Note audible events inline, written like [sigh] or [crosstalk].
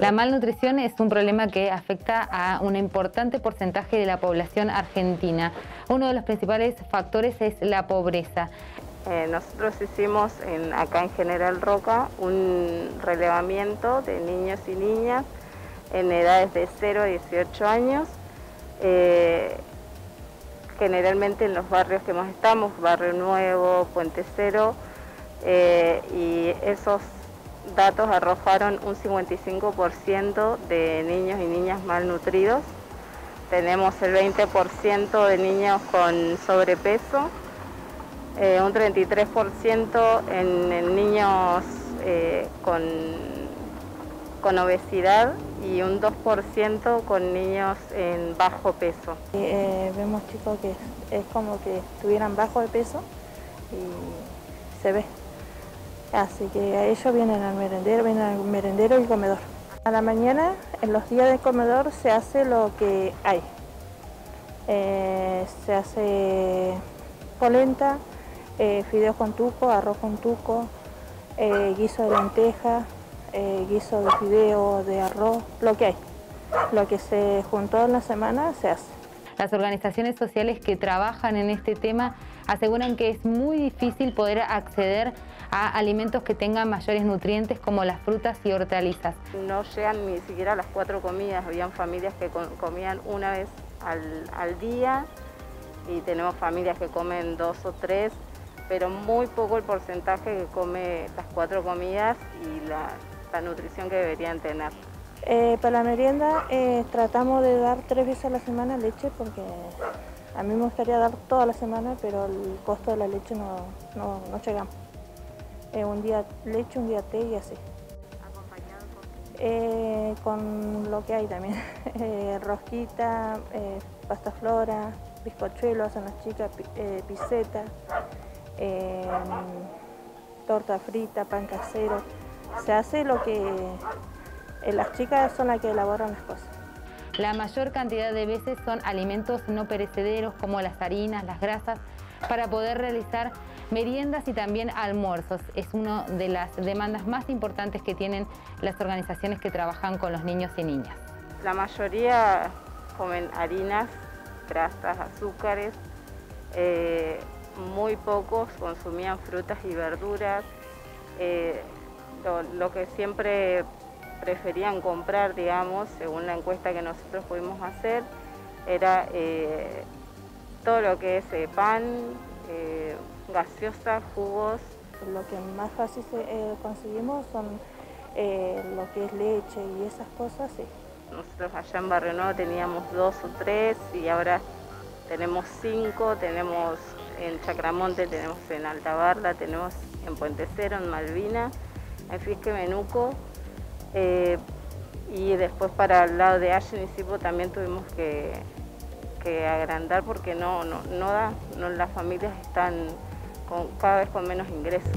La malnutrición es un problema que afecta a un importante porcentaje de la población argentina. Uno de los principales factores es la pobreza. Eh, nosotros hicimos acá en General Roca un relevamiento de niños y niñas en edades de 0 a 18 años, eh, generalmente en los barrios que más estamos, Barrio Nuevo, Puente Cero, eh, y esos datos arrojaron un 55% de niños y niñas malnutridos. Tenemos el 20% de niños con sobrepeso, eh, un 33% en, niños eh, con, con, obesidad y un 2% con niños en bajo peso. Eh, vemos chicos que es como que estuvieran bajo de peso y se ve Así que a ellos vienen al merendero, vienen al merendero y comedor. A la mañana, en los días de comedor, se hace lo que hay. Eh, se hace polenta, eh, fideos con tuco, arroz con tuco, eh, guiso de lenteja, guiso de fideo, de arroz, lo que hay. Lo que se juntó en la semana se hace. Las organizaciones sociales que trabajan en este tema aseguran que es muy difícil poder acceder a alimentos que tengan mayores nutrientes como las frutas y hortalizas. No llegan ni siquiera a las cuatro comidas, habían familias que comían una vez al, día y tenemos familias que comen dos o tres, pero muy poco el porcentaje que come las cuatro comidas y la, nutrición que deberían tener. Eh, para la merienda eh, tratamos de dar tres veces a la semana leche porque a mí me gustaría dar toda la semana, pero el costo de la leche no, no, no llegamos. Eh, un día leche, un día té y así. ¿Acompañado con eh, con lo que hay también. [laughs] Eh, rosquita, pasta flora, bizcochuelos, hacen las chicas, piseta, torta frita, pan casero. Se hace lo que las chicas son las que elaboran las cosas. La mayor cantidad de veces son alimentos no perecederos como las harinas, las grasas, para poder realizar meriendas y también almuerzos. Es una de las demandas más importantes que tienen las organizaciones que trabajan con los niños y niñas. La mayoría comen harinas, grasas, azúcares, eh, muy pocos consumían frutas y verduras. Eh, lo, que siempre preferían comprar, digamos, según la encuesta que nosotros pudimos hacer, era eh, todo lo que es pan, gaseosa, jugos. Lo que más fácil eh, conseguimos son eh, lo que es leche y esas cosas, sí. Nosotros allá en Barrio Nuevo teníamos dos o tres y ahora tenemos cinco, tenemos en Chacramonte, tenemos en Altabarda, tenemos en Puente Cero, en Malvina, en Fisque Menuco. Eh, y después para el lado de Allen y Sipo también tuvimos que, agrandar porque no, no, no da, no, las familias están cada vez con menos ingresos.